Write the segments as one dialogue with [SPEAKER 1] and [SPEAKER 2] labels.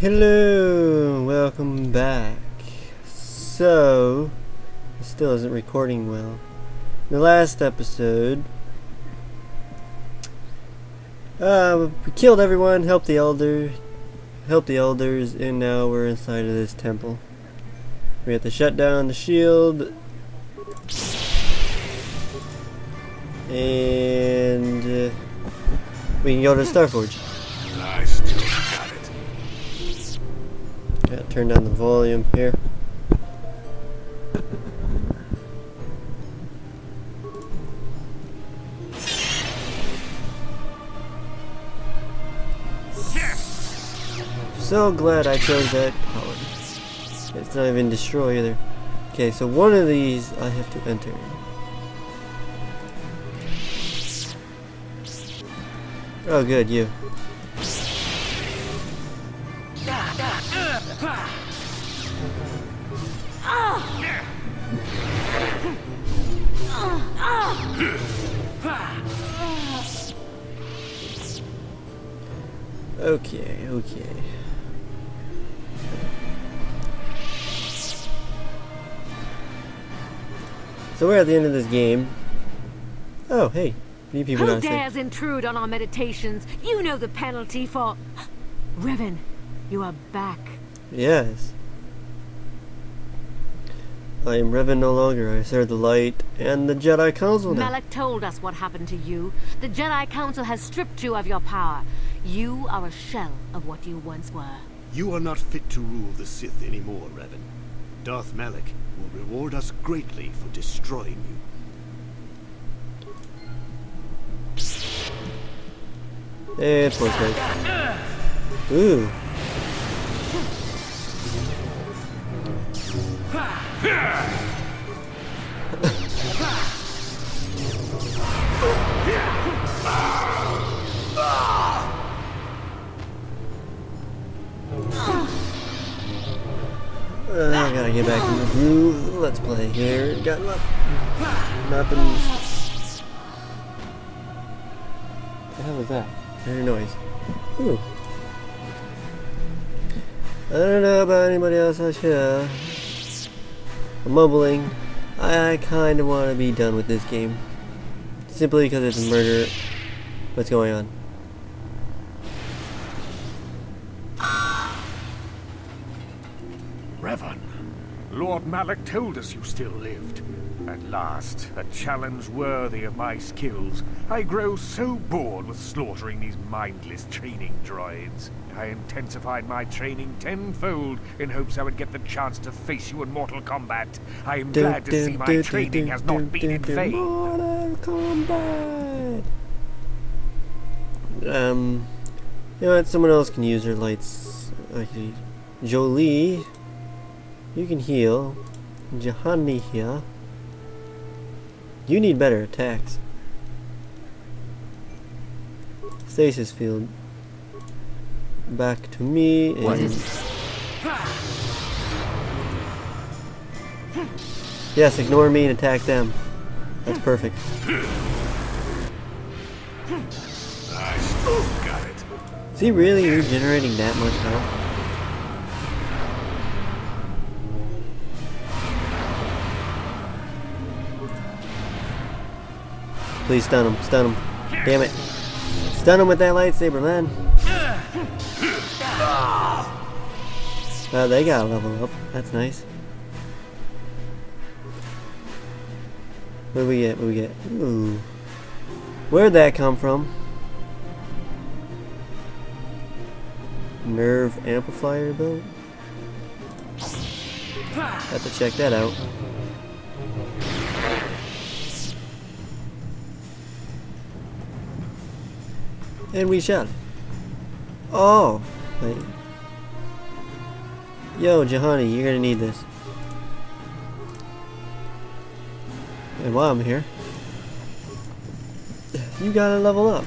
[SPEAKER 1] Hello, welcome back. So, it still isn't recording well. In the last episode, uh, we killed everyone, helped the elder, helped the elders, and now we're inside of this temple. We have to shut down the shield, and uh, we can go to Starforge.
[SPEAKER 2] I
[SPEAKER 1] turn down the volume here. So glad I chose that color. It's not even destroy either. Okay, so one of these I have to enter. Oh good, you. Okay, okay. So we're at the end of this game. Oh, hey. New people
[SPEAKER 3] Who dares intrude on our meditations? You know the penalty for... Revan, you are back.
[SPEAKER 1] Yes. I am Revan no longer. I serve the light and the Jedi Council now.
[SPEAKER 3] Malak told us what happened to you. The Jedi Council has stripped you of your power. You are a shell of what you once were.
[SPEAKER 2] You are not fit to rule the Sith anymore, Revan. Darth Malak will reward us greatly for destroying you.
[SPEAKER 1] Hey, it's voice guys. Ooh. Uh, I gotta get back in the groove. Let's play here. Got nothing. What the hell was that? I heard a noise. Ooh. I don't know about anybody else out here. Mumbling. I kind of want to be done with this game. Simply because it's murder. What's going on?
[SPEAKER 4] Revan, Lord Malak told us you still lived. At last, a challenge worthy of my skills. I grow so bored with slaughtering these mindless training droids. I intensified my training tenfold in hopes I would get the chance to face you in mortal combat. I am glad to see my training has not been in vain.
[SPEAKER 1] Mortal Kombat. Um, you know what? Someone else can use their lights. Actually, Jolee, you can heal. Juhani here. You need better attacks. Stasis field. Back to me and Yes, ignore me and attack them. That's perfect.
[SPEAKER 2] I still got it.
[SPEAKER 1] Is he really regenerating that much health? Please stun him, stun him. Damn it. Stun him with that lightsaber, man. Oh, they got level up. That's nice. What do we get? What do we get? Ooh. Where'd that come from? Nerve amplifier build? Have to check that out. And we shall. Oh, wait. Yo, Juhani, you're gonna need this. And while I'm here, you gotta level up.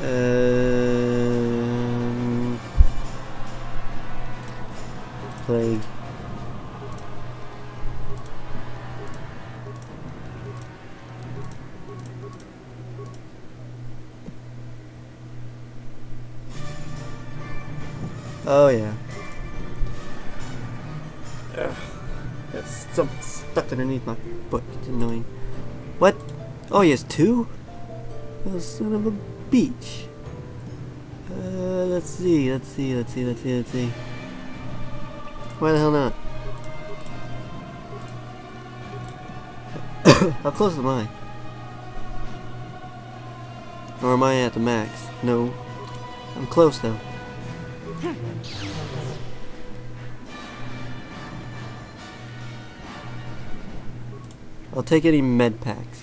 [SPEAKER 1] Um, underneath my foot. It's annoying. What? Oh, he has two? Oh, son of a beach. Uh, let's see, let's see, let's see, let's see, let's see. Why the hell not? How close am I? Or am I at the max? No. I'm close though. I'll take any med packs.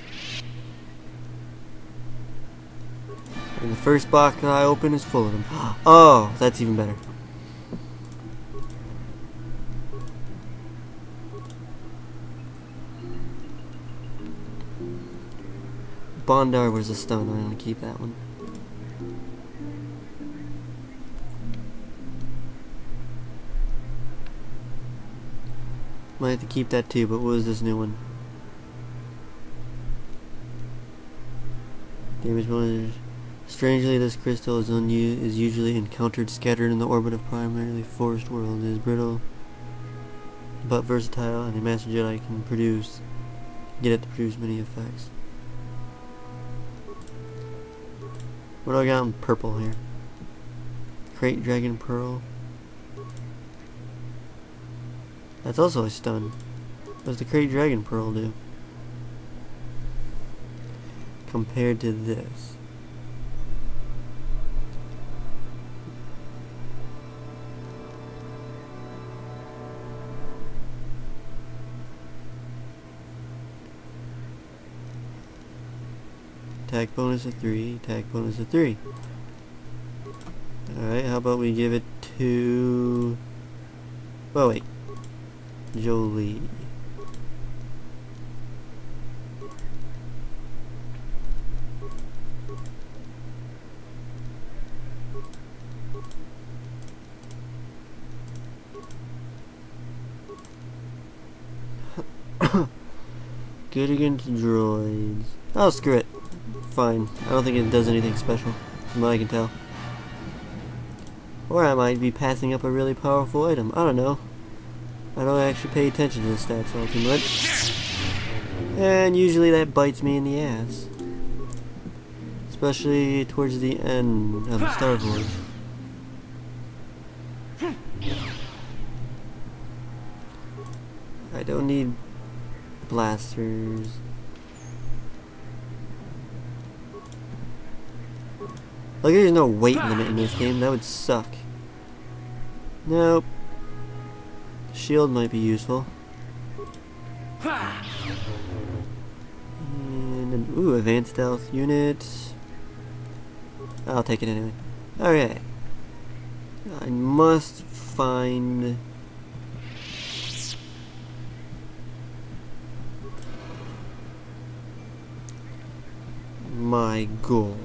[SPEAKER 1] And the first box I open is full of them. Oh, that's even better. Bondar was a stone. I'm gonna keep that one. Might have to keep that too, but what was this new one? Damage bonus. Strangely, this crystal is, is usually encountered scattered in the orbit of primarily forest worlds. It is brittle, but versatile, and a Master Jedi can produce get it to produce many effects. What do I got in purple here? Krayt Dragon Pearl. That's also a stun. What does the Krayt Dragon Pearl do? Compared to this. Attack bonus of 3, attack bonus of 3. Alright, how about we give it to... Well, wait. Jolee. Good against droids. Oh, screw it. Fine. I don't think it does anything special, from what I can tell. Or I might be passing up a really powerful item. I don't know. I don't actually pay attention to the stats all too much. And usually that bites me in the ass. Especially towards the end of Star Wars. I don't need blasters. Like there's no weight limit in this game, that would suck. Nope. Shield might be useful. And an, ooh, advanced stealth unit. I'll take it anyway. Okay. I must find my goal.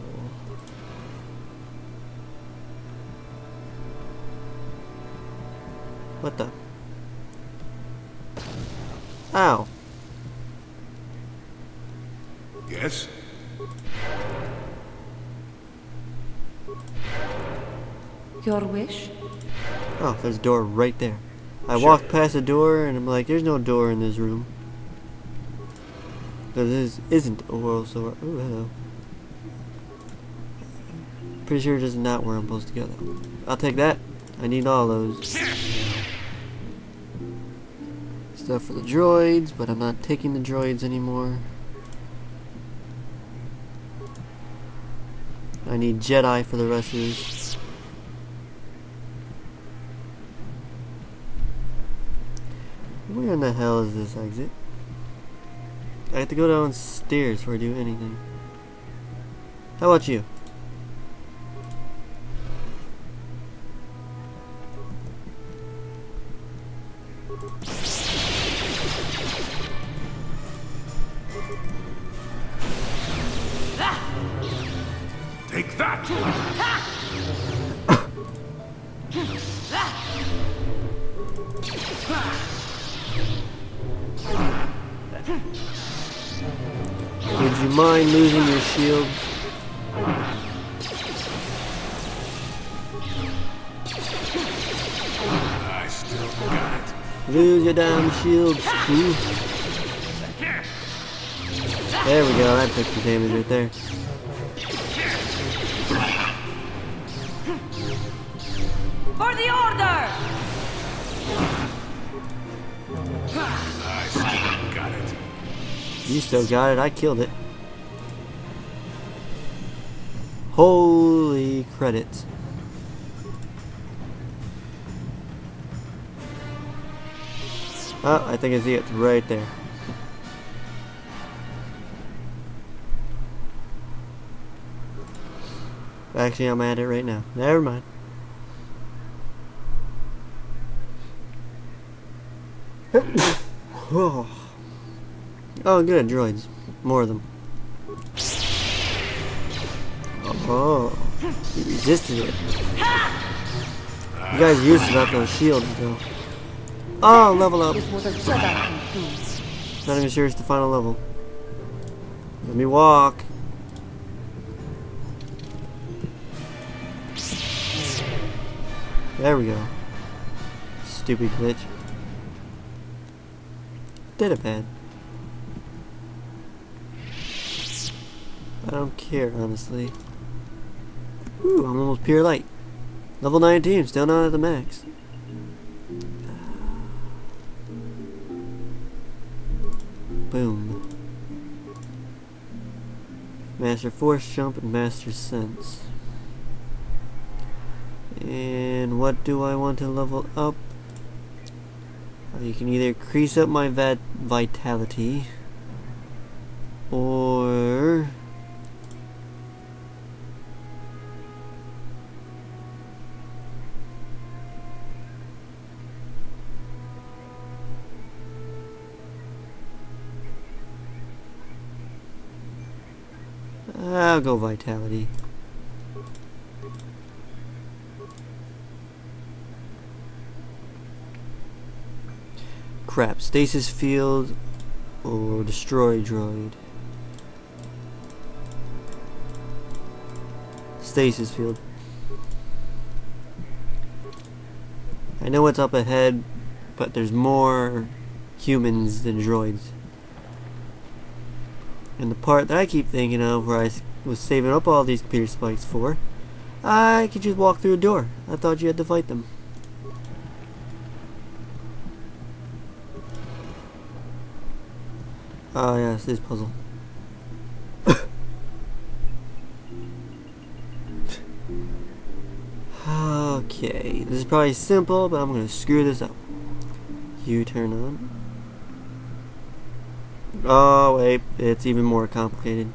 [SPEAKER 1] What the? Ow.
[SPEAKER 5] Yes?
[SPEAKER 6] Your wish?
[SPEAKER 1] Oh, there's a door right there. I walked past the door and I'm like, there's no door in this room. But this isn't a world so Ooh, hello. Pretty sure this is not where I'm supposed to go though. I'll take that. I need all those. Stuff for the droids, but I'm not taking the droids anymore. I need Jedi for the rest of this. Where in the hell is this exit? I have to go downstairs before I do anything. How about you? Would you mind losing your shield? Lose your damn shields, crew. There we go, that took some damage right there.
[SPEAKER 6] For the order!
[SPEAKER 5] I still got it.
[SPEAKER 1] You still got it, I killed it. Holy credits. Oh, ah, I think I see it right there. Actually, I'm at it right now. Never mind. oh. oh, good, droids. More of them. Oh, he resisted it. You guys used about those shields, though. Oh, level up. Not even sure it's the final level. Let me walk. There we go. Stupid glitch. Did it bad. I don't care, honestly. Ooh, I'm almost pure light. Level 19, still not at the max. Boom. Master Force Jump and Master Sense. And what do I want to level up? Uh, You can either increase up my vat vitality or I'll go vitality. Crap, stasis field or destroy droid. Stasis field. I know what's up ahead, but there's more humans than droids. And the part that I keep thinking of where I was saving up all these computer spikes for, I could just walk through a door. I thought you had to fight them. Ah, yes, this puzzle. okay, this is probably simple, but I'm gonna screw this up. U turn on. Oh, wait, it's even more complicated.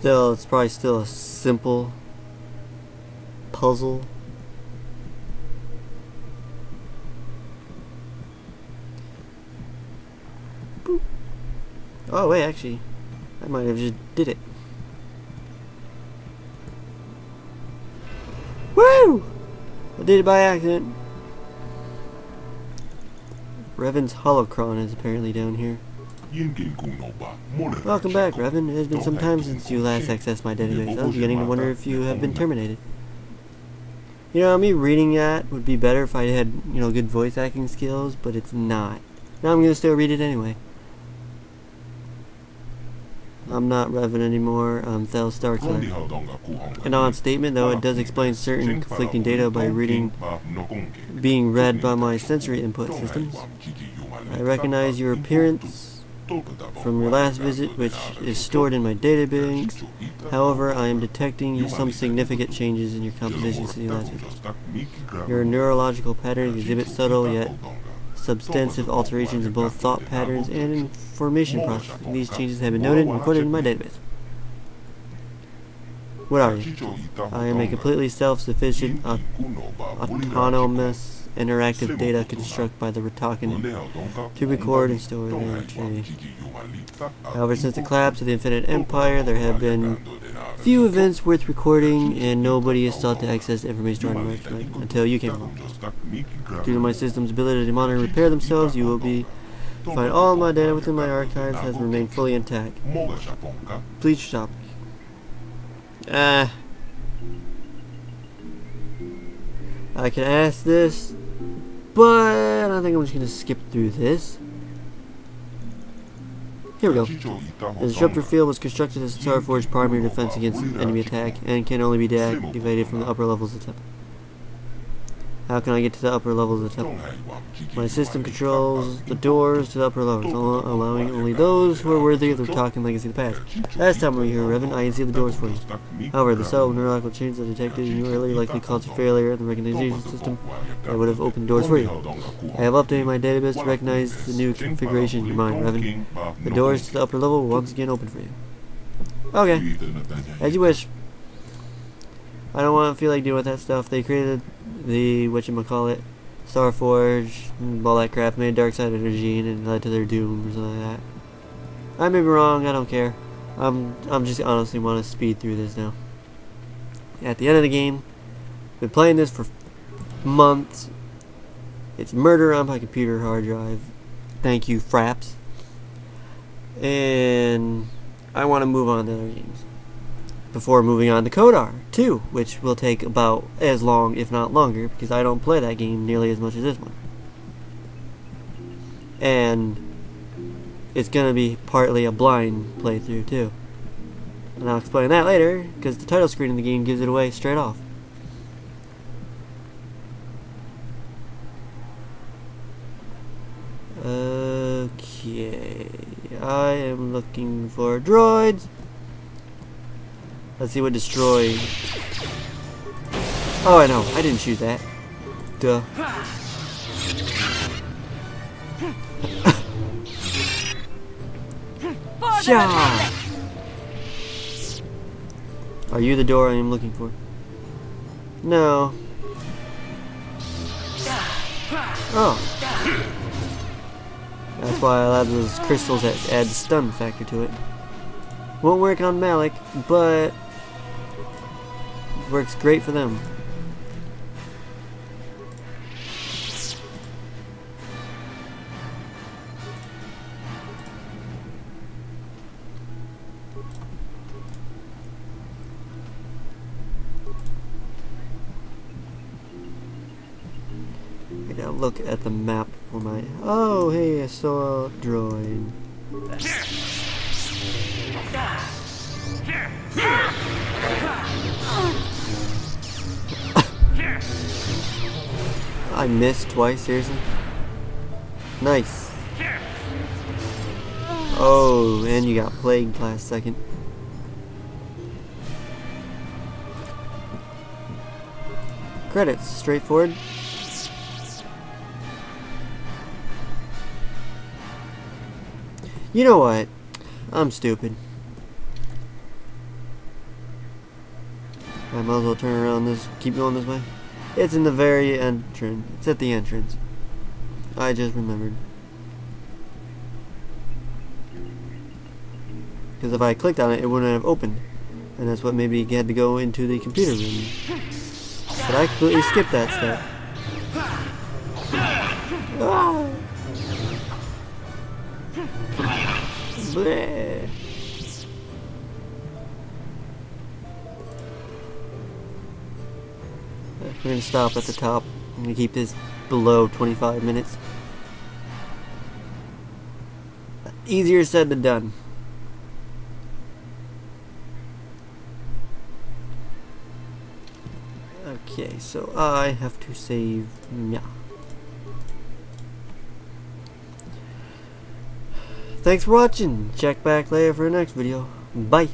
[SPEAKER 1] Still, it's probably still a simple puzzle. Boop. Oh wait, actually, I might have just did it. Woo! I did it by accident. Revan's holocron is apparently down here. Welcome back, Revan. It has been some time since you last accessed my database. I was beginning to wonder if you have been terminated. You know, me reading that would be better if I had, you know, good voice acting skills, but it's not. Now I'm gonna still read it anyway. I'm not Revan anymore, I'm Thel Starkiller. An odd statement, though it does explain certain conflicting data by reading being read by my sensory input systems. I recognize your appearance from your last visit, which is stored in my database. However, I am detecting some significant changes in your composition since your last visit. Your neurological patterns exhibit subtle yet substantive alterations in both thought patterns and information processing. These changes have been noted and recorded in my database. What are you? I am a completely self-sufficient, autonomous, interactive data construct by the Rakatan to record and store energy. However, since the collapse of the Infinite Empire, there have been few events worth recording, and nobody has sought to access the information on my until you came along. Due to my system's ability to monitor and repair themselves, you will be find all my data within my archives has remained fully intact. Please stop. Ah. I can ask this, but I think I'm just going to skip through this. Here we go. The disruptor field was constructed as a Starforge's primary defense against enemy attack and can only be deactivated from the upper levels of the temple. How can I get to the upper levels of the temple? My system controls the doors to the upper levels, allowing only those who are worthy of the Talking legacy of the past. Last time we were here, Revan, I see the doors for you. However, the cell neurological changes I detected in you earlier likely caused a failure in the recognition system that would have opened doors for you. I have updated my database to recognize the new configuration in your mind, Revan. The doors to the upper level will once again open for you. Okay. As you wish. I don't want to feel like dealing with that stuff. They created the whatchamacallit, Starforge, and all that crap, made Dark Side Energy, and it led to their doom or something like that. I may be wrong, I don't care. I'm I'm just honestly want to speed through this now. At the end of the game, been playing this for months. It's murder on my computer hard drive. Thank you, Fraps. And I want to move on to other games before moving on to KotOR 2, which will take about as long, if not longer, because I don't play that game nearly as much as this one. And it's going to be partly a blind playthrough, too. And I'll explain that later, because the title screen in the game gives it away straight off. Okay, I am looking for droids. Let's see what destroy. Oh, I know. I didn't shoot that. Duh. Are you the door I am looking for? No. Oh. That's why I have those crystals that add stun factor to it. Won't work on Malak, but works great for them. I gotta look at the map for my... Oh, hey, I saw a droid. I missed twice, seriously? Nice. Oh, and you got plagued last second. Credits, straightforward. You know what? I'm stupid. I might as well turn around this, keep going this way. It's in the very entrance. It's at the entrance. I just remembered. Because if I clicked on it, it wouldn't have opened. And that's what maybe had to go into the computer room. But I completely skipped that step. Ah. Bleh. We're gonna stop at the top. I'm gonna keep this below 25 minutes. Easier said than done. Okay, so I have to save yeah. Thanks for watching. Check back later for the next video. Bye.